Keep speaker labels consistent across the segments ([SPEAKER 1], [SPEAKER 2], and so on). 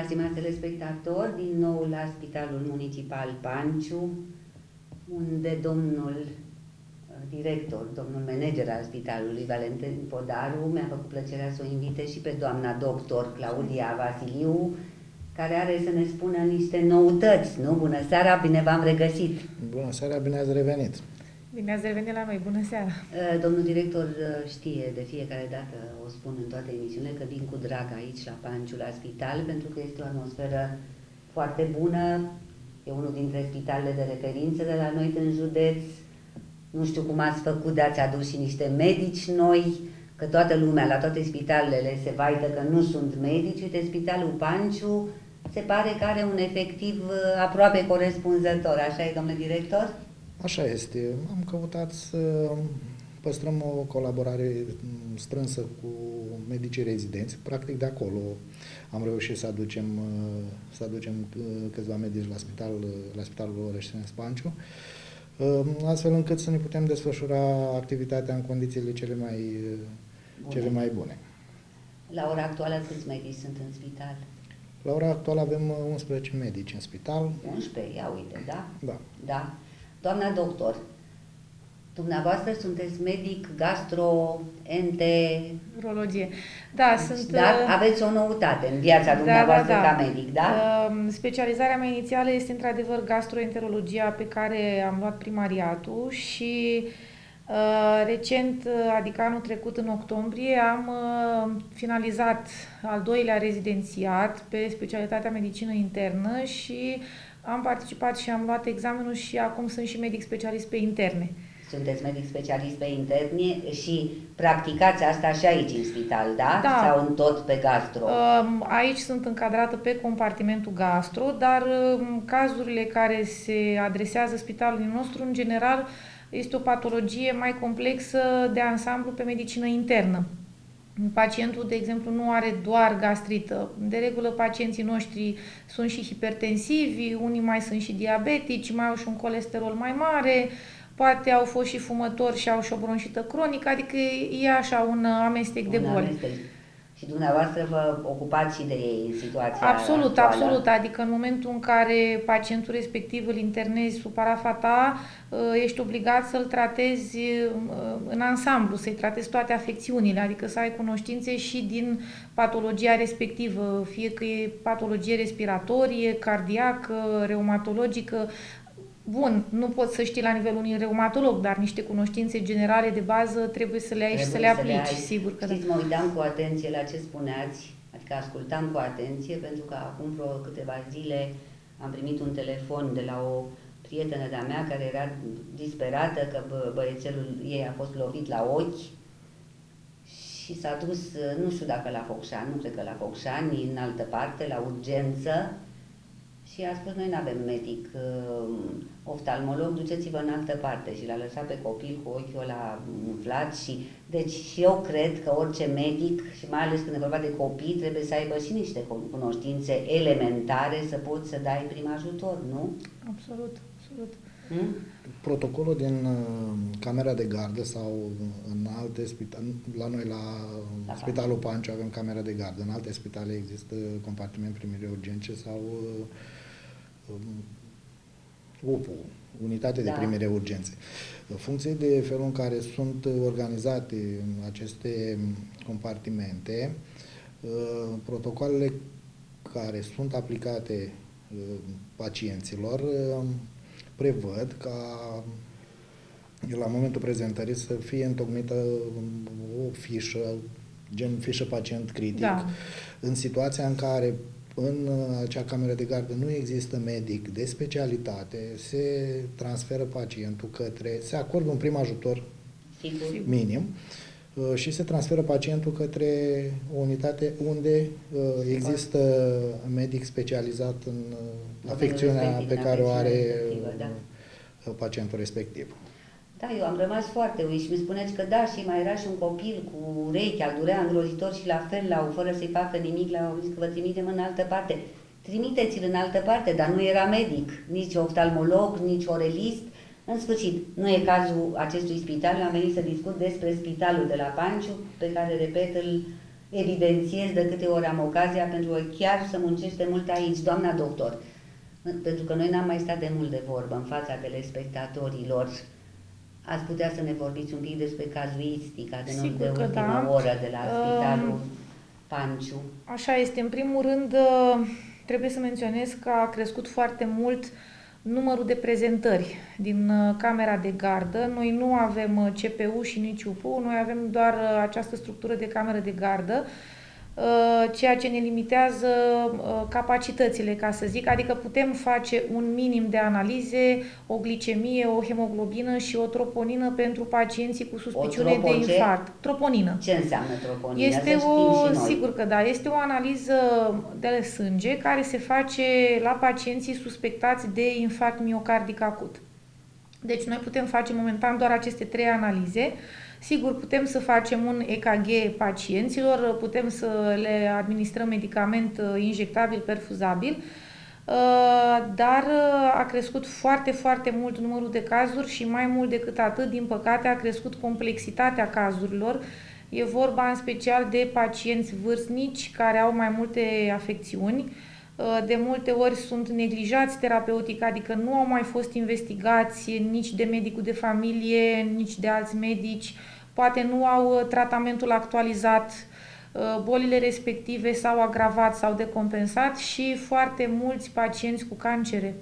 [SPEAKER 1] Bună seara, stimați telespectatori, din nou la Spitalul Municipal Panciu, unde domnul uh, director, domnul manager al spitalului, Valentin Podaru, mi-a făcut plăcerea să o invite și pe doamna doctor Claudia Vasiliu, care are să ne spună niște noutăți, nu? Bună seara, bine v-am regăsit!
[SPEAKER 2] Bună seara, bine ați revenit!
[SPEAKER 3] Bine ați revenit la noi, bună seara!
[SPEAKER 1] Uh, domnul director uh, știe de fiecare dată, o spun în toate emisiunile, că vin cu drag aici la Panciu, la spital, pentru că este o atmosferă foarte bună, e unul dintre spitalele de referință de la noi în județ, nu știu cum ați făcut, de ați adus și niște medici noi, că toată lumea, la toate spitalele se vaidă că nu sunt medici, uite, spitalul Panciu se pare că are un efectiv uh, aproape corespunzător, așa e, domnule director?
[SPEAKER 2] Așa este. Am căutat să păstrăm o colaborare strânsă cu medicii rezidenți. Practic de acolo am reușit să aducem, să aducem câțiva medici la, spital, la Spitalul Orăștean Spanciu, astfel încât să ne putem desfășura activitatea în condițiile cele mai bune. Cele mai bune.
[SPEAKER 1] La ora actuală câți medici sunt în spital?
[SPEAKER 2] La ora actuală avem 11 medici în spital.
[SPEAKER 1] 11, ia uite, da?
[SPEAKER 2] Da.
[SPEAKER 1] Da. Doamna doctor, dumneavoastră sunteți medic gastro
[SPEAKER 3] Urologie. Da, sunt...
[SPEAKER 1] Da, uh, aveți o noutate în viața da, dumneavoastră da, da, ca medic, da?
[SPEAKER 3] Um, specializarea mea inițială este într-adevăr gastroenterologia pe care am luat primariatul și uh, recent, uh, adică anul trecut în octombrie, am finalizat al doilea rezidențiat pe specialitatea medicină internă și am participat și am luat examenul și acum sunt și medic specialist pe interne.
[SPEAKER 1] Sunteți medic specialist pe interne și practicați asta și aici în spital, da?
[SPEAKER 3] Da.
[SPEAKER 1] Sau în tot pe gastro?
[SPEAKER 3] Aici sunt încadrată pe compartimentul gastro, dar cazurile care se adresează spitalului nostru, în general, este o patologie mai complexă de ansamblu pe medicină internă. Pacientul, de exemplu, nu are doar gastrită. De regulă, pacienții noștri sunt și hipertensivi, unii mai sunt și diabetici, mai au și un colesterol mai mare, poate au fost și fumători și au și o bronșită cronică, adică e așa un amestec un de boli. Amestec.
[SPEAKER 1] Și dumneavoastră vă ocupați și de ei în situația
[SPEAKER 3] Absolut,
[SPEAKER 1] actuală.
[SPEAKER 3] absolut. Adică în momentul în care pacientul respectiv îl internezi sub parafa ta, ă, ești obligat să-l tratezi ă, în ansamblu, să-i tratezi toate afecțiunile, adică să ai cunoștințe și din patologia respectivă, fie că e patologie respiratorie, cardiacă, reumatologică, Bun, nu poți să știi la nivelul unui reumatolog, dar niște cunoștințe generale de bază trebuie să le ai trebuie și să le aplici, să le ai. sigur că
[SPEAKER 1] Știți, da. mă uitam cu atenție la ce spuneați, adică ascultam cu atenție, pentru că acum vreo câteva zile am primit un telefon de la o prietenă de-a mea care era disperată că bă, băiețelul ei a fost lovit la ochi și s-a dus, nu știu dacă la Focșani, nu cred că la Focșani, în altă parte, la urgență, și a spus, noi nu avem medic uh, oftalmolog, duceți-vă în altă parte și l-a lăsat pe copil cu ochiul ăla umflat și deci și eu cred că orice medic și mai ales când e vorba de copii trebuie să aibă și niște cunoștințe elementare să poți să dai prim ajutor, nu?
[SPEAKER 3] Absolut, absolut.
[SPEAKER 2] Hmm? Protocolul din uh, camera de gardă sau în alte spitale, la noi la, la Spitalul Panciu avem camera de gardă, în alte spitale există compartiment primire urgente sau uh, UPU, um, Unitate de da. Primire Urgențe. În funcție de felul în care sunt organizate aceste compartimente, uh, protocoalele care sunt aplicate uh, pacienților uh, prevăd ca la momentul prezentării să fie întocmită o fișă, gen fișă pacient critic, da. în situația în care în acea cameră de gardă nu există medic de specialitate, se transferă pacientul către, se acordă un prim ajutor Sigur. minim uh, și se transferă pacientul către o unitate unde uh, există medic specializat în uh, afecțiunea pe care o are da. pacientul respectiv.
[SPEAKER 1] Da, eu am rămas foarte ui și mi spuneți că da, și mai era și un copil cu urechi, al durea îngrozitor și la fel, la fără să-i facă nimic, la au zis că vă trimitem în altă parte. Trimiteți-l în altă parte, dar nu era medic, nici oftalmolog, nici orelist. În sfârșit, nu e cazul acestui spital, eu am venit să discut despre spitalul de la Panciu, pe care, repet, îl evidențiez de câte ori am ocazia, pentru că chiar să muncește mult aici, doamna doctor. Pentru că noi n-am mai stat de mult de vorbă în fața telespectatorilor. Ați putea să ne vorbiți un pic despre cazuistica de,
[SPEAKER 3] Sigur
[SPEAKER 1] de
[SPEAKER 3] că
[SPEAKER 1] ultima
[SPEAKER 3] da.
[SPEAKER 1] oră de la spitalul
[SPEAKER 3] Um,
[SPEAKER 1] Panciu.
[SPEAKER 3] Așa este. În primul rând, uh, trebuie să menționez că a crescut foarte mult numărul de prezentări din uh, camera de gardă. Noi nu avem uh, CPU și nici UPU, noi avem doar uh, această structură de cameră de gardă, uh, ceea ce ne limitează uh, capacitățile, ca să zic, adică putem face un minim de analize, o glicemie, o hemoglobină și o troponină pentru pacienții cu suspiciune de
[SPEAKER 1] tropo ce?
[SPEAKER 3] infarct. Troponină.
[SPEAKER 1] Ce înseamnă troponină?
[SPEAKER 3] Este
[SPEAKER 1] să știm
[SPEAKER 3] o,
[SPEAKER 1] și noi.
[SPEAKER 3] sigur că da, este o analiză de sânge care se face la pacienții suspectați de infarct miocardic acut. Deci noi putem face momentan doar aceste trei analize. Sigur, putem să facem un EKG pacienților, putem să le administrăm medicament uh, injectabil, perfuzabil, uh, dar uh, a crescut foarte, foarte mult numărul de cazuri și mai mult decât atât, din păcate, a crescut complexitatea cazurilor. E vorba în special de pacienți vârstnici care au mai multe afecțiuni, de multe ori sunt neglijați terapeutic, adică nu au mai fost investigați nici de medicul de familie, nici de alți medici, poate nu au uh, tratamentul actualizat, uh, bolile respective s-au agravat sau decompensat și foarte mulți pacienți cu cancere.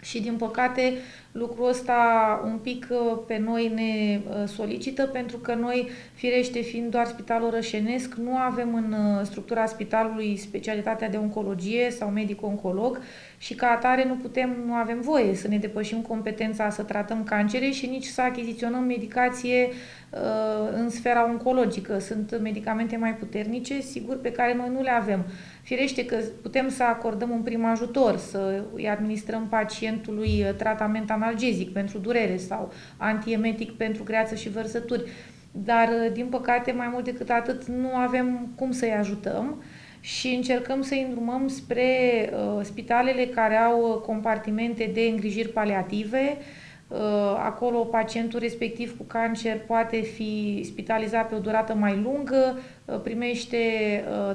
[SPEAKER 3] Și din păcate lucrul ăsta un pic uh, pe noi ne solicită pentru că noi, firește fiind doar spitalul rășenesc, nu avem în structura spitalului specialitatea de oncologie sau medic-oncolog și ca atare nu putem, nu avem voie să ne depășim competența să tratăm cancere și nici să achiziționăm medicație în sfera oncologică. Sunt medicamente mai puternice, sigur, pe care noi nu le avem. Firește că putem să acordăm un prim ajutor, să îi administrăm pacientului tratament analgezic pentru durere sau antiemetic pentru greață și vărsături. Dar, din păcate, mai mult decât atât, nu avem cum să-i ajutăm și încercăm să-i îndrumăm spre uh, spitalele care au compartimente de îngrijiri paliative, Acolo pacientul respectiv cu cancer poate fi spitalizat pe o durată mai lungă, primește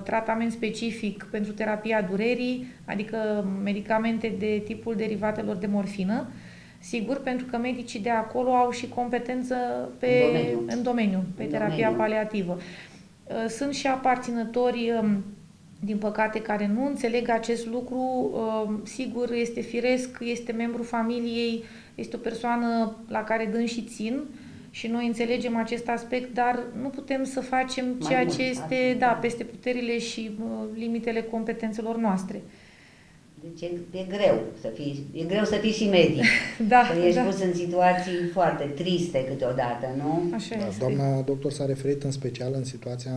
[SPEAKER 3] tratament specific pentru terapia durerii, adică medicamente de tipul derivatelor de morfină. Sigur, pentru că medicii de acolo au și competență pe,
[SPEAKER 1] în domeniu,
[SPEAKER 3] în domeniu pe
[SPEAKER 1] în
[SPEAKER 3] terapia
[SPEAKER 1] domeniu.
[SPEAKER 3] paliativă. Sunt și aparținători din păcate, care nu înțeleg acest lucru, sigur, este firesc, este membru familiei, este o persoană la care dâns și țin și noi înțelegem acest aspect, dar nu putem să facem
[SPEAKER 1] Mai
[SPEAKER 3] ceea
[SPEAKER 1] mult,
[SPEAKER 3] ce este,
[SPEAKER 1] atât,
[SPEAKER 3] da,
[SPEAKER 1] da.
[SPEAKER 3] peste puterile și uh, limitele competențelor noastre.
[SPEAKER 1] Deci e, e greu să fii, e greu să fii și medic.
[SPEAKER 3] Da,
[SPEAKER 1] Că ești
[SPEAKER 3] da.
[SPEAKER 1] pus în situații foarte triste câteodată, nu?
[SPEAKER 3] Așa
[SPEAKER 2] Da,
[SPEAKER 3] este.
[SPEAKER 2] doamna doctor s-a referit în special în, situația,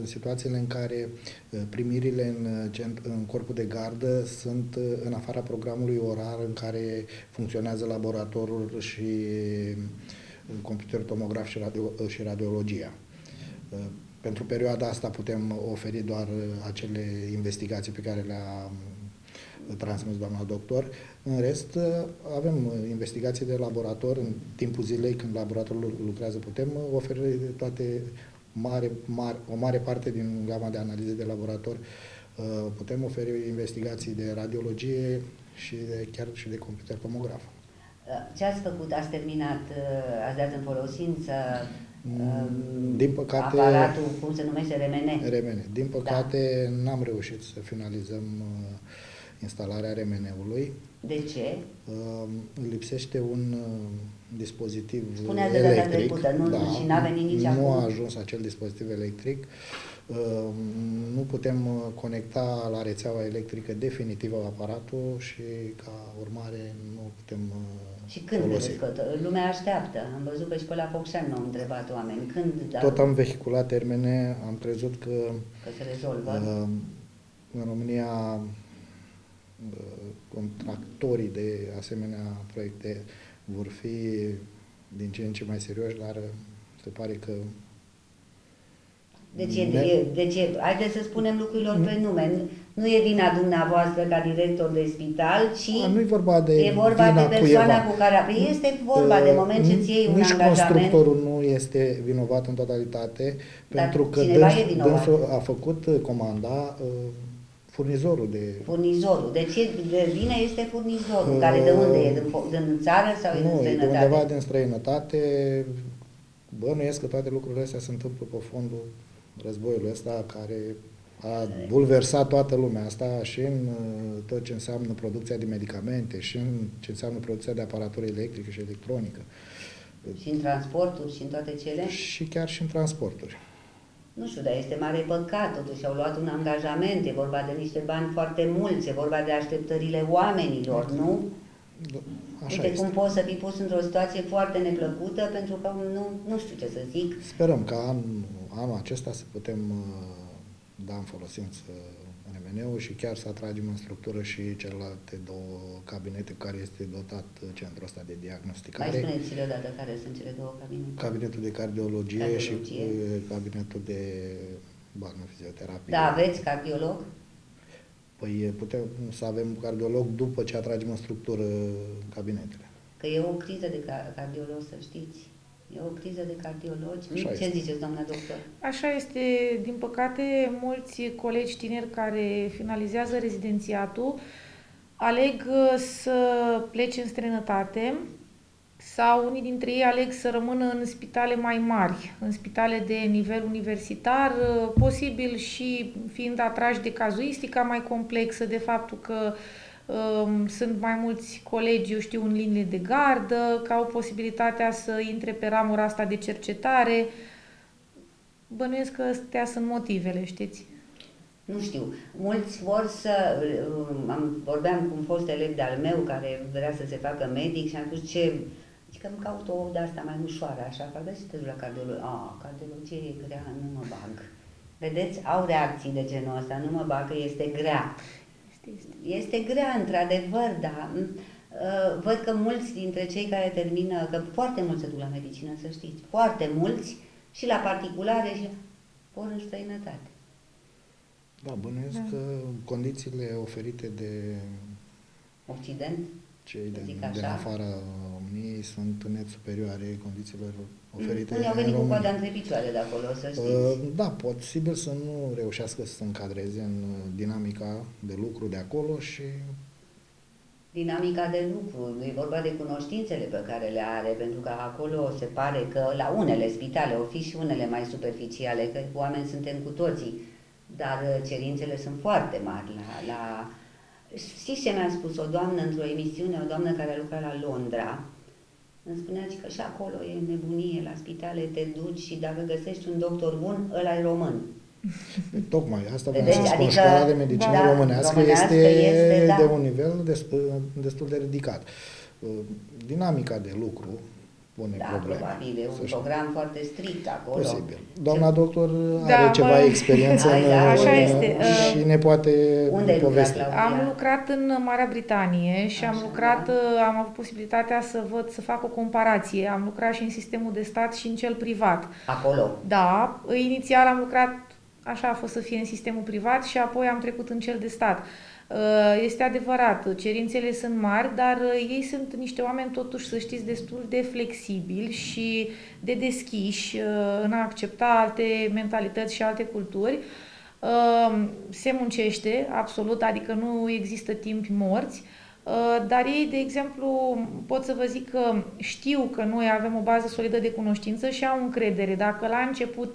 [SPEAKER 2] în situațiile în care uh, primirile în, uh, cent- în corpul de gardă sunt uh, în afara programului orar în care funcționează laboratorul și uh, computer tomograf și, radio, și radiologia. Uh, Pentru perioada asta putem oferi doar uh, acele investigații pe care le-a um, transmis doamna doctor. În rest, uh, avem uh, investigații de laborator în timpul zilei, când laboratorul lucrează, putem uh, oferi toate, mare, mare, o mare parte din gama de analize de laborator. Uh, Putem oferi investigații de radiologie și de, chiar și de computer tomograf.
[SPEAKER 1] Ce ați făcut? Ați terminat, uh, ați dat în folosință um,
[SPEAKER 2] Din păcate-
[SPEAKER 1] aparatul, cum se numește, RMN?
[SPEAKER 2] RMN. Din păcate, n-am reușit să finalizăm uh, instalarea RMN-ului.
[SPEAKER 1] De ce?
[SPEAKER 2] Uh, lipsește un uh, dispozitiv
[SPEAKER 1] Spuneați de data
[SPEAKER 2] electric.
[SPEAKER 1] trecută, nu- și n-a venit nici
[SPEAKER 2] Nu
[SPEAKER 1] acum.
[SPEAKER 2] a ajuns acel dispozitiv electric. Uh, nu putem uh, conecta la rețeaua electrică definitivă aparatul și ca urmare nu putem uh,
[SPEAKER 1] Și când
[SPEAKER 2] folosi.
[SPEAKER 1] vedeți că t- lumea așteaptă? Am văzut că și pe la Focșani m-au întrebat oameni. Când da,
[SPEAKER 2] Tot am vehiculat termene, am crezut că
[SPEAKER 1] că se rezolvă?
[SPEAKER 2] Uh, În România, uh, contractorii de asemenea proiecte vor fi din ce în ce mai serioși, dar uh, se pare că
[SPEAKER 1] Deci, e,
[SPEAKER 2] ne-
[SPEAKER 1] e, deci e, haideți să spunem lucrurilor pe nume. nu e vina dumneavoastră ca director de spital, ci
[SPEAKER 2] nu e vorba de
[SPEAKER 1] e vorba
[SPEAKER 2] vina
[SPEAKER 1] de persoana
[SPEAKER 2] cuiva.
[SPEAKER 1] cu care... Păi Este vorba de moment ce ți iei un
[SPEAKER 2] Nici
[SPEAKER 1] angajament.
[SPEAKER 2] constructorul nu este vinovat în totalitate,
[SPEAKER 1] Dar
[SPEAKER 2] pentru că
[SPEAKER 1] cineva
[SPEAKER 2] dâns,
[SPEAKER 1] e vinovat.
[SPEAKER 2] dânsul a făcut uh, comanda uh, furnizorul de...
[SPEAKER 1] Furnizorul. Deci e- de vine este furnizorul, care de unde e? Din, fo- din țară sau e din
[SPEAKER 2] Nu, e de
[SPEAKER 1] străinătate?
[SPEAKER 2] undeva din străinătate. Bănuiesc că toate lucrurile astea se întâmplă pe fondul războiului ăsta care a bulversat toată lumea asta și în uh, tot ce înseamnă producția de medicamente și în ce înseamnă producția de aparatură electrică și electronică
[SPEAKER 1] Și în transporturi și în toate cele?
[SPEAKER 2] și chiar și în transporturi.
[SPEAKER 1] Nu știu, dar este mare păcat, totuși au luat un angajament, e vorba de niște bani foarte mulți, e vorba de așteptările oamenilor, nu?
[SPEAKER 2] Așa
[SPEAKER 1] Uite
[SPEAKER 2] este.
[SPEAKER 1] cum poți să fii pus într-o situație foarte neplăcută, pentru că nu, nu știu ce să zic,
[SPEAKER 2] Sperăm ca an, anul acesta să putem uh, da în folosință RMN-ul și chiar să atragem în structură și celelalte două cabinete cu care este dotat uh, centrul ăsta de
[SPEAKER 1] mai
[SPEAKER 2] diagnosticare.
[SPEAKER 1] spuneți-le odată care sunt cele două cabinete.
[SPEAKER 2] Cabinetul de cardiologie,
[SPEAKER 1] Cardiologie.
[SPEAKER 2] și uh, cabinetul de barnofizioterapie.
[SPEAKER 1] Da, aveți cardiolog?
[SPEAKER 2] Păi putem să avem cardiolog după ce atragem în structură cabinetele.
[SPEAKER 1] Că e o criză de ca- cardiolog, să știți. E o criză de cardiologi.
[SPEAKER 2] Așa
[SPEAKER 1] Ce
[SPEAKER 2] este.
[SPEAKER 1] ziceți, doamna doctor?
[SPEAKER 3] Așa este, din păcate, mulți colegi tineri care finalizează rezidențiatul aleg uh, să plece în străinătate sau unii dintre ei aleg să rămână în spitale mai mari, în spitale de nivel universitar, uh, posibil și fiind atrași de cazuistica mai complexă, de faptul că um, sunt mai mulți colegi, eu știu, în linie de gardă, că au posibilitatea să intre pe ramura asta de cercetare. Bănuiesc că astea sunt motivele, știți?
[SPEAKER 1] Nu știu, mulți vor să... um, Am, vorbeam cu un fost elev de-al meu care vrea să se facă medic și am spus ce... Zic că îmi caut o de asta mai ușoară, așa, că aveți să te duci la cardiolog. A, cardiologie e grea, nu mă bag. Vedeți, au reacții de genul ăsta, nu mă bag, că este grea.
[SPEAKER 3] Este, este.
[SPEAKER 1] Este grea, într-adevăr, dar m, uh, văd că mulți dintre cei care termină, că foarte mulți se duc la medicină, să știți, foarte mulți, și la particulare, și vor în străinătate.
[SPEAKER 2] Da, bănuiesc
[SPEAKER 3] Da.
[SPEAKER 2] că condițiile oferite de
[SPEAKER 1] Occident,
[SPEAKER 2] cei
[SPEAKER 1] Să
[SPEAKER 2] din,
[SPEAKER 1] zic
[SPEAKER 2] din
[SPEAKER 1] așa.
[SPEAKER 2] afara României sunt net superioare condițiilor oferite
[SPEAKER 1] unii au
[SPEAKER 2] în
[SPEAKER 1] venit cu
[SPEAKER 2] România.
[SPEAKER 1] coada între picioare de acolo, să știți.
[SPEAKER 2] Uh, Da, posibil să nu reușească să se încadreze în uh, dinamica de lucru de acolo și
[SPEAKER 1] dinamica de lucru, nu e vorba de cunoștințele pe care le are, pentru că acolo se pare că la unele spitale, o fi și unele mai superficiale, că oameni suntem cu toții, dar uh, cerințele sunt foarte mari la... la... Știți ce mi-a spus o doamnă într-o emisiune, o doamnă care a lucrat la Londra, îmi spunea că și acolo e nebunie, la spitale te duci și dacă găsești un doctor bun, ăla e român.
[SPEAKER 2] tocmai asta vreau
[SPEAKER 1] Vedeți,
[SPEAKER 2] să spun.
[SPEAKER 1] adică-
[SPEAKER 2] Școala de medicină
[SPEAKER 1] da,
[SPEAKER 2] românească,
[SPEAKER 1] românească
[SPEAKER 2] este,
[SPEAKER 1] este, da.
[SPEAKER 2] de un nivel destul, destul de ridicat. Uh, Dinamica de lucru pune
[SPEAKER 1] Da,
[SPEAKER 2] probleme.
[SPEAKER 1] probabil, e
[SPEAKER 2] să
[SPEAKER 1] un
[SPEAKER 2] știu.
[SPEAKER 1] program foarte strict acolo.
[SPEAKER 2] Posibil. Doamna doctor are
[SPEAKER 3] Da,
[SPEAKER 2] ceva
[SPEAKER 3] mă-
[SPEAKER 2] experiență
[SPEAKER 1] Hai,
[SPEAKER 2] în,
[SPEAKER 1] da,
[SPEAKER 3] așa
[SPEAKER 2] în-
[SPEAKER 3] este.
[SPEAKER 2] și ne poate
[SPEAKER 1] Unde ai lucrat,
[SPEAKER 2] povesti.
[SPEAKER 1] Claudia?
[SPEAKER 3] Am lucrat în Marea Britanie și am
[SPEAKER 1] Așa,
[SPEAKER 3] lucrat,
[SPEAKER 1] da.
[SPEAKER 3] am avut posibilitatea să văd, să fac o comparație. Am lucrat și în sistemul de stat și în cel privat.
[SPEAKER 1] Acolo.
[SPEAKER 3] Da, inițial am lucrat, așa a fost să fie în sistemul privat și apoi am trecut în cel de stat. Uh, Este adevărat, cerințele sunt mari, dar uh, ei sunt niște oameni totuși, să știți, destul de flexibili și de deschiși uh, în a accepta alte mentalități și alte culturi. Uh, Se muncește, absolut, adică nu există timpi morți. Uh, Dar ei, de exemplu, pot să vă zic că știu că noi avem o bază solidă de cunoștință și au încredere. Dacă la început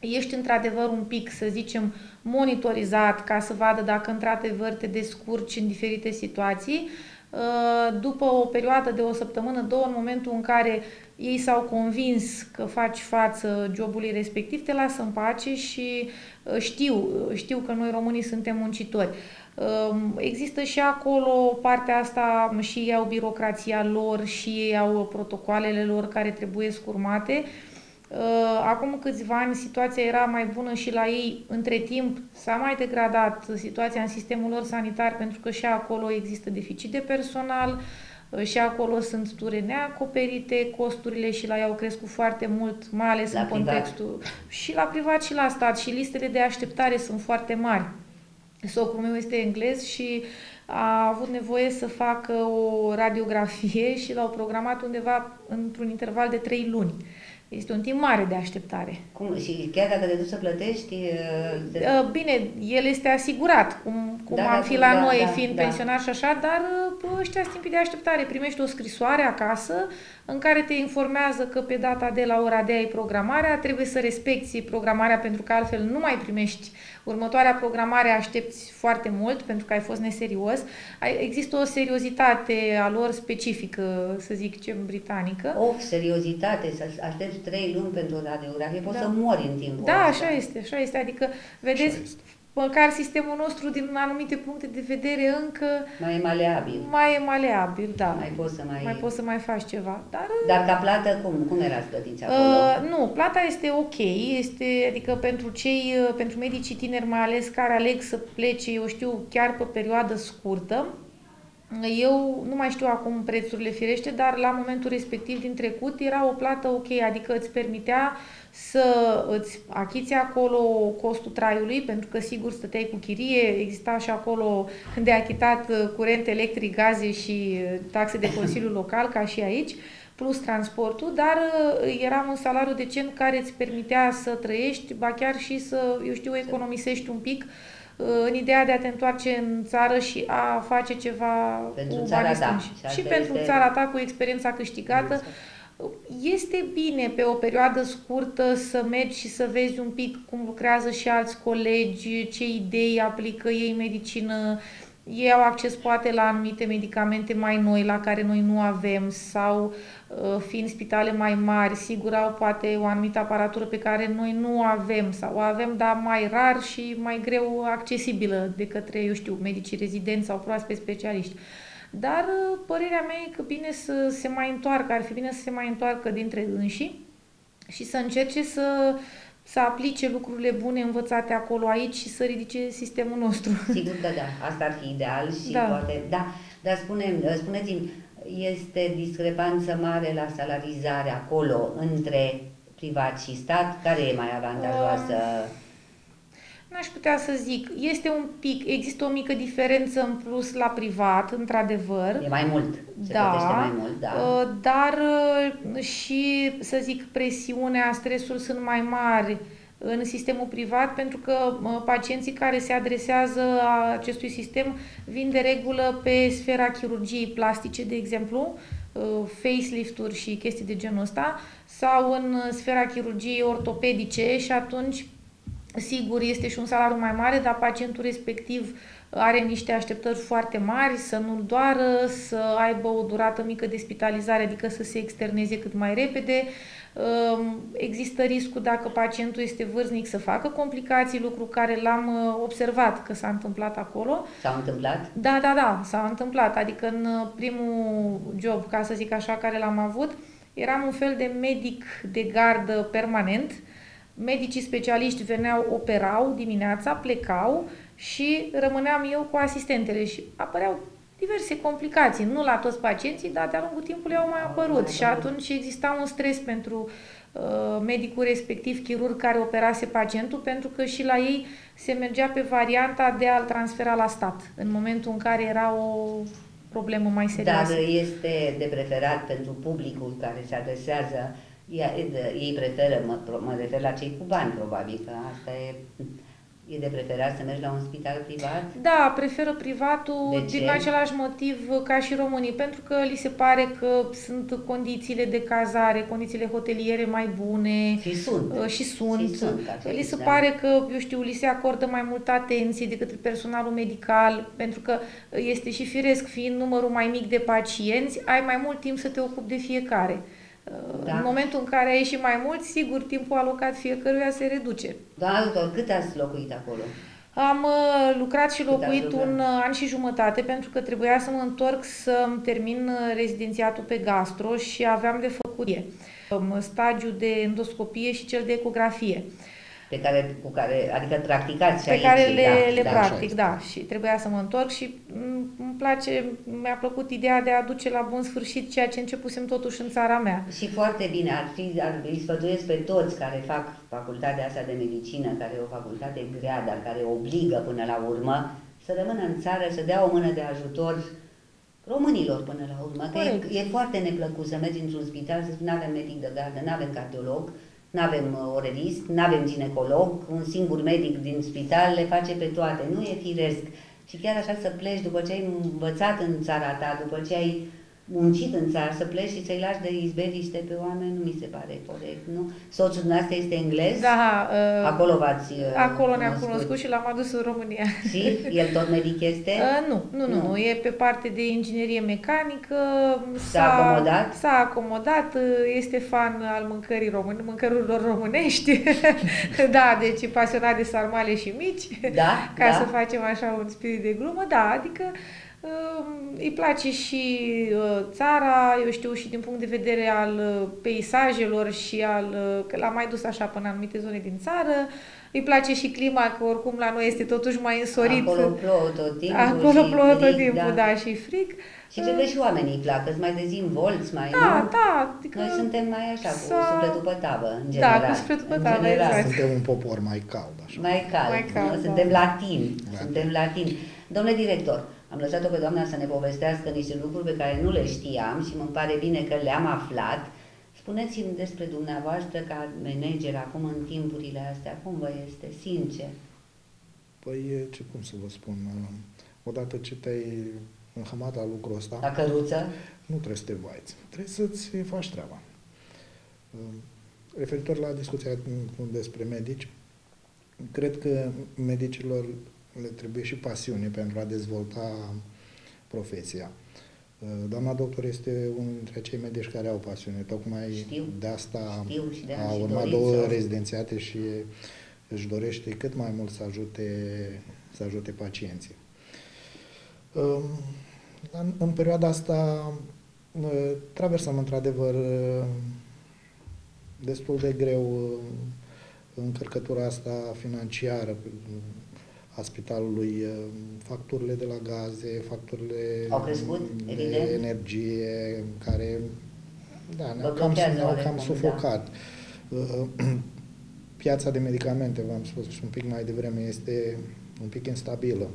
[SPEAKER 3] ești într-adevăr un pic, să zicem, monitorizat ca să vadă dacă într-adevăr te descurci în diferite situații, uh, după o perioadă de o săptămână, două, în momentul în care ei s-au convins că faci față jobului respectiv, te lasă în pace și uh, știu, știu că noi românii suntem muncitori. Um, Există și acolo partea asta, și ei au birocrația lor, și ei au protocoalele lor care trebuie scurmate. Uh, Acum câțiva ani situația era mai bună și la ei. Între timp s-a mai degradat situația în sistemul lor sanitar pentru că și acolo există deficit de personal, uh, și acolo sunt ture neacoperite, costurile și la ei au crescut foarte mult, mai ales
[SPEAKER 1] La
[SPEAKER 3] în
[SPEAKER 1] privat.
[SPEAKER 3] contextul și la privat și la stat și listele de așteptare sunt foarte mari. Socrul meu este englez și a avut nevoie să facă o radiografie și l-au programat undeva într-un interval de trei luni. Este un timp mare de așteptare.
[SPEAKER 1] Cum? Și chiar dacă te duci să plătești... uh, De...
[SPEAKER 3] Uh, Bine, el este asigurat, cum, cum
[SPEAKER 1] Da,
[SPEAKER 3] am
[SPEAKER 1] da,
[SPEAKER 3] fi la
[SPEAKER 1] da,
[SPEAKER 3] noi,
[SPEAKER 1] da,
[SPEAKER 3] fiind
[SPEAKER 1] da.
[SPEAKER 3] pensionar și așa, dar uh, ăștia sunt timpii de așteptare. Primești o scrisoare acasă în care te informează că pe data de la ora de ai programarea, trebuie să respecti programarea pentru că altfel nu mai primești următoarea programare, aștepți foarte mult pentru că ai fost neserios. Ai- Există o seriozitate a lor specifică, să zic, ce britanică.
[SPEAKER 1] Of, seriozitate, să aștepți trei luni pentru o radiografie, poți
[SPEAKER 3] Da.
[SPEAKER 1] să mori în timpul
[SPEAKER 3] Da,
[SPEAKER 1] ăsta.
[SPEAKER 3] așa este, așa este. Adică, vedeți,
[SPEAKER 2] Așa este.
[SPEAKER 3] Măcar sistemul nostru, din anumite puncte de vedere, încă
[SPEAKER 1] Mai e maleabil.
[SPEAKER 3] mai e maleabil, da.
[SPEAKER 1] Mai poți să mai...
[SPEAKER 3] mai poți să mai faci ceva. Dar
[SPEAKER 1] Dar ca plată, cum? Cum erați plătiți acolo?
[SPEAKER 3] uh, nu, plata este ok, este, adică pentru cei, uh, pentru medicii tineri mai ales care aleg să plece, eu știu, chiar pe perioadă scurtă, eu nu mai știu acum prețurile firește, dar la momentul respectiv din trecut era o plată ok, adică îți permitea să îți achiți acolo costul traiului, pentru că sigur stăteai cu chirie, exista și acolo de achitat uh, curent electric, gaze și uh, taxe de Consiliu Local, ca și aici, plus transportul, dar uh, era un salariu decent care îți permitea să trăiești, ba chiar și să, eu știu, economisești un pic uh, în ideea de a te întoarce în țară și a face ceva
[SPEAKER 1] Pentru
[SPEAKER 3] cu
[SPEAKER 1] țara
[SPEAKER 3] banii
[SPEAKER 1] ta.
[SPEAKER 3] strânși.
[SPEAKER 1] Și asta
[SPEAKER 3] Și pentru
[SPEAKER 1] este-
[SPEAKER 3] țara ta cu experiența câștigată. Este bine pe o perioadă scurtă să mergi și să vezi un pic cum lucrează și alți colegi, ce idei aplică ei medicină. Ei au acces poate la anumite medicamente mai noi la care noi nu avem sau uh, fiind spitale mai mari, sigur au poate o anumită aparatură pe care noi nu avem sau o avem, dar mai rar și mai greu accesibilă de către, eu știu, medicii rezidenți sau proaspeți specialiști. Dar uh, părerea mea e că bine să se mai întoarcă, ar fi bine să se mai întoarcă dintre înși și să încerce să, să aplice lucrurile bune învățate acolo aici și să ridice sistemul nostru.
[SPEAKER 1] Sigur că da, asta ar fi ideal și
[SPEAKER 3] Da.
[SPEAKER 1] poate... Da, dar spune, spuneți-mi, este discrepanță mare la salarizare acolo între privat și stat? Care e mai avantajoasă?
[SPEAKER 3] N-aș putea să zic. Este un pic, există o mică diferență în plus la privat, într-adevăr.
[SPEAKER 1] E mai mult, se
[SPEAKER 3] Da,
[SPEAKER 1] plătește mai mult, da.
[SPEAKER 3] Uh, dar uh, și, să zic, presiunea, stresul sunt mai mari în sistemul privat pentru că uh, pacienții care se adresează a acestui sistem vin de regulă pe sfera chirurgiei plastice, de exemplu, uh, facelift-uri și chestii de genul ăsta, sau în uh, sfera chirurgiei ortopedice și atunci Sigur, este și un salariu mai mare, dar pacientul respectiv are niște așteptări foarte mari, să nu doară, să aibă o durată mică de spitalizare, adică să se externeze cât mai repede. Um, Există riscul, dacă pacientul este vârstnic, să facă complicații, lucru care l-am uh, observat că s-a întâmplat acolo.
[SPEAKER 1] S-au întâmplat?
[SPEAKER 3] Da, da, da, s-a întâmplat. Adică în uh, primul job, ca să zic așa, care l-am avut, eram un fel de medic de gardă permanent. Medicii specialiști veneau, operau dimineața, plecau și rămâneam eu cu asistentele și apăreau diverse complicații, nu la toți pacienții, dar de-a lungul timpului au mai
[SPEAKER 1] Au
[SPEAKER 3] apărut
[SPEAKER 1] mai
[SPEAKER 3] și
[SPEAKER 1] apărut.
[SPEAKER 3] atunci exista un stres pentru uh, medicul respectiv, chirurg care operase pacientul, pentru că și la ei se mergea pe varianta de a-l transfera la stat, în momentul în care era o problemă mai serioasă.
[SPEAKER 1] Dar este de preferat pentru publicul care se adresează, ea- ei preferă, mă, mă refer la cei cu bani, probabil, că asta e, e de preferat să mergi la un spital privat?
[SPEAKER 3] Da, preferă privatul
[SPEAKER 1] De ce?
[SPEAKER 3] din același motiv ca și românii, pentru că li se pare că sunt condițiile de cazare, condițiile hoteliere mai bune
[SPEAKER 1] Și sunt.
[SPEAKER 3] uh, și sunt.
[SPEAKER 1] Și sunt, ca să
[SPEAKER 3] li
[SPEAKER 1] zici,
[SPEAKER 3] se
[SPEAKER 1] da.
[SPEAKER 3] pare că, eu știu, li se acordă mai multă atenție de către personalul medical, pentru că este și firesc, fiind numărul mai mic de pacienți, ai mai mult timp să te ocupi de fiecare. Uh,
[SPEAKER 1] Da.
[SPEAKER 3] În momentul în care ai și mai mult, sigur, timpul alocat fiecăruia se reduce.
[SPEAKER 1] Doamna doctor, cât ați locuit acolo?
[SPEAKER 3] Am uh, lucrat și
[SPEAKER 1] Cât ați
[SPEAKER 3] locuit
[SPEAKER 1] lucrat?
[SPEAKER 3] un uh, an și jumătate pentru că trebuia să mă întorc să termin uh, rezidențiatul pe gastro și aveam de făcut um, stagiul de endoscopie și cel de ecografie.
[SPEAKER 1] Pe care, cu care, adică practicați
[SPEAKER 3] pe
[SPEAKER 1] aici.
[SPEAKER 3] care le,
[SPEAKER 1] da,
[SPEAKER 3] le
[SPEAKER 1] da,
[SPEAKER 3] practic, da. Și trebuia să mă întorc și mm, îmi place, mi-a plăcut ideea de a duce la bun sfârșit ceea ce începusem totuși în țara mea.
[SPEAKER 1] Și foarte bine, ar fi, ar, îi sfătuiesc pe toți care fac facultatea asta de medicină, care e o facultate grea, dar care obligă până la urmă, să rămână în țară, să dea o mână de ajutor românilor până la urmă. Că e, e foarte neplăcut să mergi într-un spital să spui, nu avem medic de gardă, nu avem cardiolog, nu avem uh, orelist, nu avem ginecolog, un singur medic din spital le face pe toate. Nu e firesc. Și chiar așa să pleci după ce ai învățat în țara ta, după ce ai muncit în țară, să pleci și să-i lași de izbeliște pe oameni, nu mi se pare corect, nu? Soțul dumneavoastră este englez?
[SPEAKER 3] Da. Uh,
[SPEAKER 1] acolo v-ați uh,
[SPEAKER 3] Acolo ne-am cunoscut și l-am adus în România.
[SPEAKER 1] Și? El tot medic este?
[SPEAKER 3] Uh, nu, nu, nu, nu, e pe parte de inginerie mecanică.
[SPEAKER 1] S-a acomodat?
[SPEAKER 3] S-a acomodat, uh, este fan al mâncării române, mâncărurilor românești. da, deci e pasionat de sarmale și mici.
[SPEAKER 1] Da,
[SPEAKER 3] Ca
[SPEAKER 1] da.
[SPEAKER 3] să facem așa un spirit de glumă, da, adică îi place și uh, țara, eu știu, și din punct de vedere al uh, peisajelor și al... Uh, că l-am mai dus așa până în anumite zone din țară. Îi place și clima, că oricum la noi este totuși mai însorit.
[SPEAKER 1] Acolo plouă tot timpul.
[SPEAKER 3] Acolo
[SPEAKER 1] și
[SPEAKER 3] plouă
[SPEAKER 1] frig,
[SPEAKER 3] tot timpul, da,
[SPEAKER 1] da
[SPEAKER 3] și frig.
[SPEAKER 1] Și cred că și oamenii îi plac, îți mai dezvolți, mai
[SPEAKER 3] Da,
[SPEAKER 1] nu?
[SPEAKER 3] da. Adică
[SPEAKER 1] Noi suntem mai așa, cu
[SPEAKER 3] s-a-
[SPEAKER 1] sufletul pe tavă, în
[SPEAKER 3] Da,
[SPEAKER 1] general.
[SPEAKER 3] cu sufletul pe
[SPEAKER 1] În
[SPEAKER 3] tavă,
[SPEAKER 1] general.
[SPEAKER 3] exact.
[SPEAKER 2] Suntem un popor mai cald, așa.
[SPEAKER 1] Mai cald,
[SPEAKER 3] Mai cald,
[SPEAKER 1] nu?
[SPEAKER 3] da.
[SPEAKER 1] suntem latini,
[SPEAKER 2] Da.
[SPEAKER 1] suntem latini. Domnule director, am lăsat-o pe doamna să ne povestească niște lucruri pe care nu le știam și mă pare bine că le-am aflat. Spuneți-mi despre dumneavoastră ca manager acum în timpurile astea, cum vă este, sincer?
[SPEAKER 2] Păi, ce cum să vă spun, uh, odată ce te-ai înhămat la lucrul ăsta,
[SPEAKER 1] La căruță?
[SPEAKER 2] nu trebuie să te vaiți, trebuie să-ți faci treaba. Uh, Referitor la discuția cu- despre medici, cred că medicilor le trebuie și pasiune pentru a dezvolta profesia. Uh, Doamna doctor este unul dintre acei medici care au pasiune. Tocmai
[SPEAKER 1] Știu.
[SPEAKER 2] de asta
[SPEAKER 1] Știu și de
[SPEAKER 2] a
[SPEAKER 1] ani și
[SPEAKER 2] urmat
[SPEAKER 1] doriți
[SPEAKER 2] două
[SPEAKER 1] să-
[SPEAKER 2] rezidențiate și își dorește cât mai mult să ajute, să ajute pacienții. Um, În, în perioada asta uh, traversăm într-adevăr uh, destul de greu uh, încărcătura asta financiară uh, a spitalului, uh, facturile de la gaze, facturile
[SPEAKER 1] Au crescut,
[SPEAKER 2] de
[SPEAKER 1] evident.
[SPEAKER 2] energie, care da, ne-au
[SPEAKER 1] Vă
[SPEAKER 2] cam,
[SPEAKER 1] blochează
[SPEAKER 2] ne-au
[SPEAKER 1] oarecum,
[SPEAKER 2] cam
[SPEAKER 1] da.
[SPEAKER 2] sufocat. Uh, Piața de medicamente, v-am spus și un pic mai devreme, este un pic instabilă.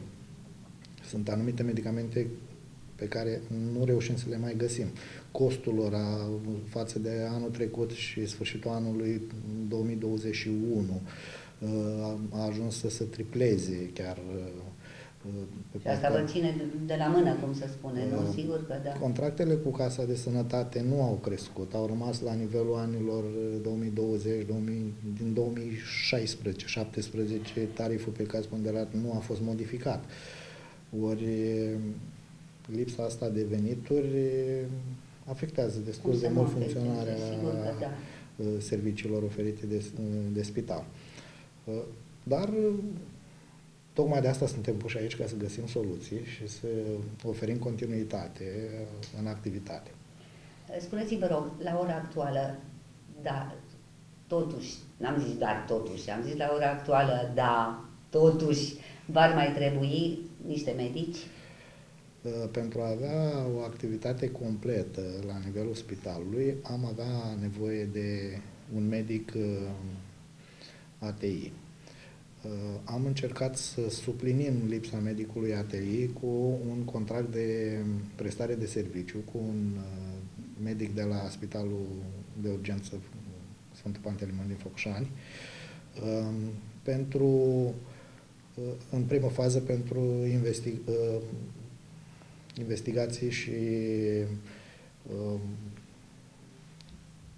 [SPEAKER 2] Sunt anumite medicamente pe care nu reușim să le mai găsim. Costul lor a, față de anul trecut și sfârșitul anului 2021 uh, a, a ajuns să se tripleze chiar uh, pe
[SPEAKER 1] Și asta
[SPEAKER 2] partea-
[SPEAKER 1] vă ține de- de la mână, cum se spune, nu?
[SPEAKER 2] Uh,
[SPEAKER 1] Sigur că da.
[SPEAKER 2] Contractele cu Casa de Sănătate nu au crescut, au rămas la nivelul anilor 2020, 2000, din 2016-17, tariful pe caz ponderat nu a fost modificat. Ori lipsa asta de venituri afectează destul
[SPEAKER 1] Cum
[SPEAKER 2] de
[SPEAKER 1] să nu
[SPEAKER 2] mult
[SPEAKER 1] afecteze?
[SPEAKER 2] funcționarea
[SPEAKER 1] Sigur că da.
[SPEAKER 2] uh, serviciilor oferite de, de spital. Uh, Dar uh, tocmai de asta suntem puși aici ca să găsim soluții și să oferim continuitate uh, în activitate.
[SPEAKER 1] Spuneți-mi, vă rog, la ora actuală, da, totuși, n-am zis dar totuși, am zis la ora actuală, da, totuși, v-ar mai trebui niște medici?
[SPEAKER 2] Uh, Pentru a avea o activitate completă la nivelul spitalului, am avea nevoie de un medic uh, ATI. Uh, Am încercat să suplinim lipsa medicului ATI cu un contract de prestare de serviciu cu un uh, medic de la Spitalul de Urgență Sfântul Pantelimon din Focșani um, pentru uh, în primă fază pentru investi, uh, investigații și um,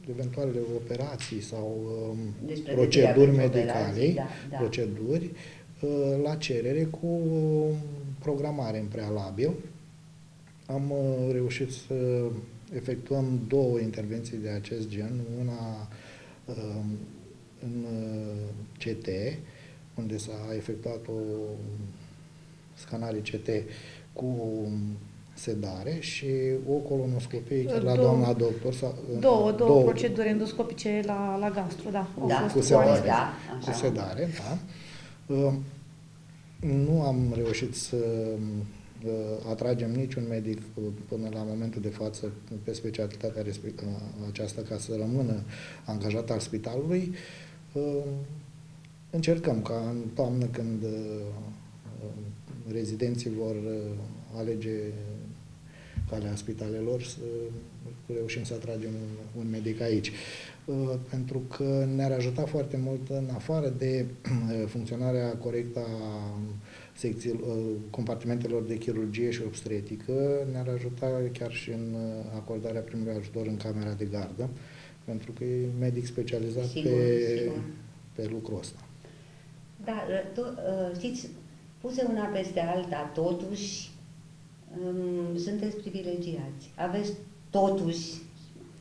[SPEAKER 2] eventualele operații sau um,
[SPEAKER 1] Deci pregătirea
[SPEAKER 2] proceduri
[SPEAKER 1] pentru
[SPEAKER 2] medicale,
[SPEAKER 1] operații, da, da.
[SPEAKER 2] proceduri uh, la cerere cu programare în prealabil. Am uh, reușit să efectuăm două intervenții de acest gen, una um, în uh, CT, unde s-a efectuat o scanare CT cu sedare și o colonoscopie chiar la
[SPEAKER 3] Două-
[SPEAKER 2] doamna doctor. Sau,
[SPEAKER 3] Două, două, proceduri endoscopice la, la gastru, da. Au
[SPEAKER 1] Da,
[SPEAKER 3] fost
[SPEAKER 2] cu
[SPEAKER 3] foarte-
[SPEAKER 2] sedare.
[SPEAKER 1] da,
[SPEAKER 2] cu
[SPEAKER 1] așa.
[SPEAKER 2] sedare, da. Uh, Nu am reușit să uh, atragem niciun medic uh, până la momentul de față pe specialitatea respect- uh, aceasta ca să rămână angajat al spitalului. Uh, Încercăm ca în toamnă când uh, uh, rezidenții vor uh, alege calea spitalelor să reușim să atragem un, un medic aici. Uh, Pentru că ne-ar ajuta foarte mult în afară de uh, funcționarea corectă a secțiilor, uh, compartimentelor de chirurgie și obstetrică, ne-ar ajuta chiar și în uh, acordarea primului ajutor în camera de gardă, pentru că e medic specializat
[SPEAKER 1] Sigur,
[SPEAKER 2] pe,
[SPEAKER 1] sigur.
[SPEAKER 2] pe lucrul ăsta.
[SPEAKER 1] Dar, to, uh, știți, puse una peste alta, totuși, um, sunteți privilegiați. Aveți totuși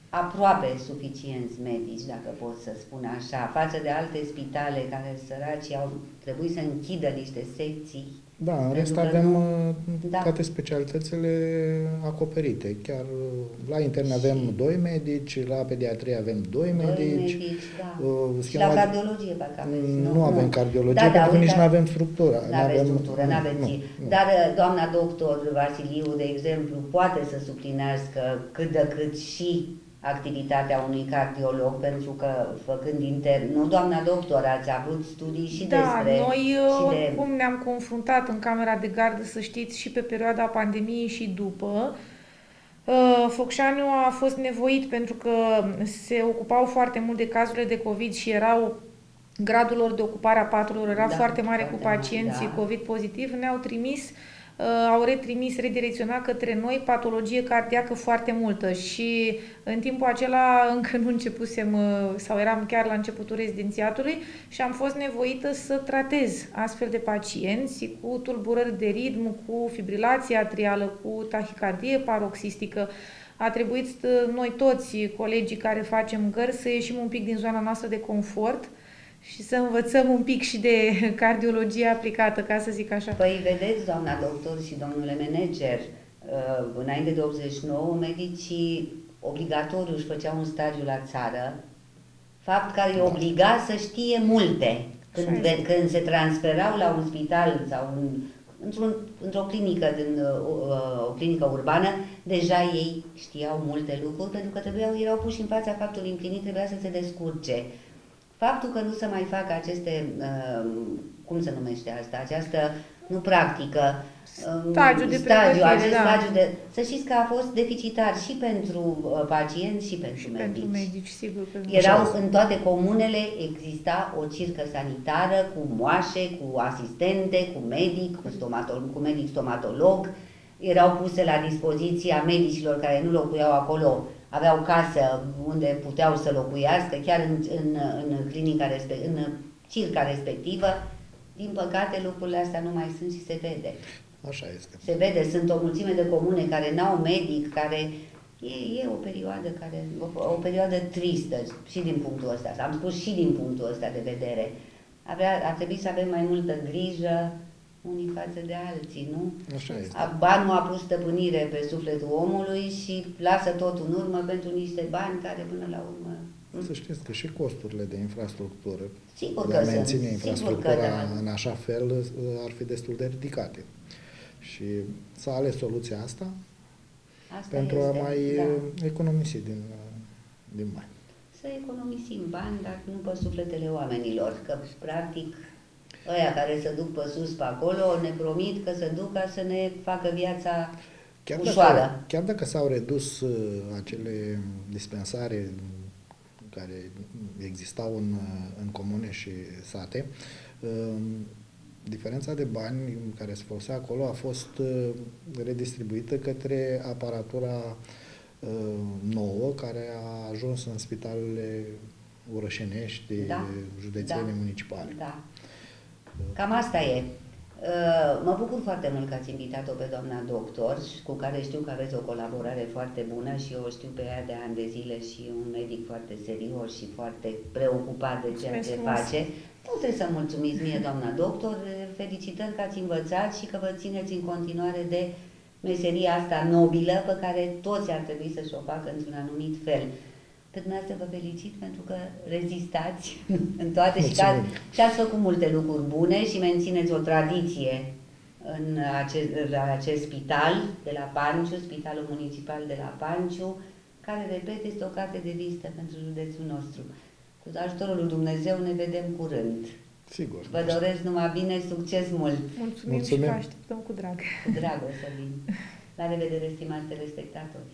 [SPEAKER 1] aproape suficienți medici, dacă pot să spun așa, față de alte spitale care săraci au trebuit să închidă niște secții.
[SPEAKER 2] Da, în
[SPEAKER 1] Pentru
[SPEAKER 2] rest
[SPEAKER 1] că
[SPEAKER 2] avem
[SPEAKER 1] nu-
[SPEAKER 2] uh,
[SPEAKER 1] Da.
[SPEAKER 2] toate specialitățile acoperite. Chiar uh, la intern avem
[SPEAKER 1] Și-
[SPEAKER 2] doi medici, la pediatrie avem doi
[SPEAKER 1] Doi
[SPEAKER 2] medici.
[SPEAKER 1] medici, da.
[SPEAKER 2] uh,
[SPEAKER 1] și la
[SPEAKER 2] schema-
[SPEAKER 1] cardiologie, parcă aveți, nu?
[SPEAKER 2] Nu avem cardiologie,
[SPEAKER 1] Da, da,
[SPEAKER 2] pentru că nici
[SPEAKER 1] uite,
[SPEAKER 2] nu avem structura.
[SPEAKER 1] Nu aveți
[SPEAKER 2] N-avem-
[SPEAKER 1] structură,
[SPEAKER 2] nu,
[SPEAKER 1] nu aveți.
[SPEAKER 2] nu, nu.
[SPEAKER 1] Dar uh, doamna doctor Vasiliu, de exemplu, poate să suplinească cât de cât și activitatea unui cardiolog, pentru că făcând intern, nu doamna doctor, ați avut studii și
[SPEAKER 3] da,
[SPEAKER 1] despre...
[SPEAKER 3] noi
[SPEAKER 1] și
[SPEAKER 3] uh,
[SPEAKER 1] de,
[SPEAKER 3] oricum ne-am confruntat în camera de gardă, să știți, și pe perioada pandemiei și după. Uh, Focșaniu a fost nevoit pentru că se ocupau foarte mult de cazurile de COVID și erau gradul lor de ocupare a paturilor era
[SPEAKER 1] Da,
[SPEAKER 3] foarte mare
[SPEAKER 1] foarte
[SPEAKER 3] cu
[SPEAKER 1] mare,
[SPEAKER 3] pacienții
[SPEAKER 1] da.
[SPEAKER 3] COVID pozitiv, ne-au trimis uh, au retrimis, redirecționat către noi patologie cardiacă foarte multă și în timpul acela încă nu începusem uh, sau eram chiar la începutul rezidențiatului și am fost nevoită să tratez astfel de pacienți cu tulburări de ritm, cu fibrilație atrială, cu tahicardie paroxistică. A trebuit uh, noi toți, colegii care facem gări, să ieșim un pic din zona noastră de confort și să învățăm un pic și de cardiologie aplicată, ca să zic așa.
[SPEAKER 1] Păi vedeți, doamna doctor și domnule manager, uh, înainte de 89, medicii obligatoriu își făceau un stagiu la țară, fapt care îi obliga să știe multe. Când,
[SPEAKER 3] Așa
[SPEAKER 1] ve- când se transferau la un spital sau un, într-un, într-o clinică, din, uh, uh, o clinică urbană, deja ei știau multe lucruri pentru că trebuiau, erau puși în fața faptului împlinit, trebuia să se descurce. Faptul că nu se mai fac aceste, uh, cum se numește asta, această, nu practică, um,
[SPEAKER 3] Stagiu de
[SPEAKER 1] stagiu,
[SPEAKER 3] pregătire,
[SPEAKER 1] acest
[SPEAKER 3] da.
[SPEAKER 1] stagiu de, să știți că a fost deficitar și pentru uh, pacienți și pentru
[SPEAKER 3] Și
[SPEAKER 1] medici.
[SPEAKER 3] pentru medici, sigur. Că
[SPEAKER 1] Erau
[SPEAKER 2] Așa este.
[SPEAKER 1] în toate comunele, exista o circă sanitară cu moașe, cu asistente, cu medic, cu, stomatol- cu medic stomatolog. Erau puse la dispoziția medicilor care nu locuiau acolo, aveau casă unde puteau să locuiască, chiar în, în, în clinica respect, în circa respectivă. Din păcate, lucrurile astea nu mai sunt și se vede.
[SPEAKER 2] Așa este.
[SPEAKER 1] Se vede, sunt o mulțime de comune care n-au medic, care e, e o perioadă care o, o perioadă tristă și din punctul ăsta. Am spus și din punctul ăsta de vedere. Avea, ar trebui să avem mai multă grijă unii față de alții, nu?
[SPEAKER 2] Așa este.
[SPEAKER 1] A- Banul a pus stăpânire pe sufletul omului și lasă tot în urmă pentru niște bani care până la urmă...
[SPEAKER 2] Să știți că și costurile de infrastructură,
[SPEAKER 1] Sigur
[SPEAKER 2] de
[SPEAKER 1] că
[SPEAKER 2] a
[SPEAKER 1] sunt,
[SPEAKER 2] menține
[SPEAKER 1] sigur că
[SPEAKER 2] infrastructura
[SPEAKER 1] da.
[SPEAKER 2] în așa fel, uh, ar fi destul de ridicate. Și s-a ales soluția asta
[SPEAKER 1] Asta
[SPEAKER 2] pentru
[SPEAKER 1] este,
[SPEAKER 2] a mai
[SPEAKER 1] da.
[SPEAKER 2] uh, economisi din, uh, din bani.
[SPEAKER 1] Să economisim bani, dar nu pe sufletele oamenilor, că practic ăia care se duc pe sus pe acolo ne promit că se duc ca să ne facă viața
[SPEAKER 2] Chiar
[SPEAKER 1] ușoară.
[SPEAKER 2] dacă, chiar dacă s-au redus uh, acele dispensare care existau în, uh, în comune și sate, uh, diferența de bani care se folosea acolo a fost uh, redistribuită către aparatura uh, nouă care a ajuns în spitalele orășenești,
[SPEAKER 1] Da,
[SPEAKER 2] județene,
[SPEAKER 1] da,
[SPEAKER 2] municipale.
[SPEAKER 1] Da. Cam asta e. Uh, Mă bucur foarte mult că ați invitat-o pe doamna doctor, și cu care știu că aveți o colaborare foarte bună și eu o știu pe ea de ani de zile și e un medic foarte serios și foarte preocupat de ceea
[SPEAKER 3] Mulțumesc
[SPEAKER 1] ce
[SPEAKER 3] frumos.
[SPEAKER 1] face. Nu trebuie să mulțumiți mie, doamna doctor, felicitări că ați învățat și că vă țineți în continuare de meseria asta nobilă pe care toți ar trebui să și o facă într-un anumit fel. Pe dumneavoastră vă felicit pentru că rezistați în toate și, că, și ați făcut multe lucruri bune și mențineți o tradiție în acest, la acest spital de la Panciu, Spitalul Municipal de la Panciu, care, repet, este o carte de vizită pentru județul nostru. Cu ajutorul lui Dumnezeu ne vedem curând.
[SPEAKER 2] Sigur.
[SPEAKER 1] Vă doresc numai bine, succes mult!
[SPEAKER 3] Mulțumim, Mulțumim. și vă așteptăm cu drag.
[SPEAKER 1] Cu drag o să vin. La revedere, stimați telespectatori!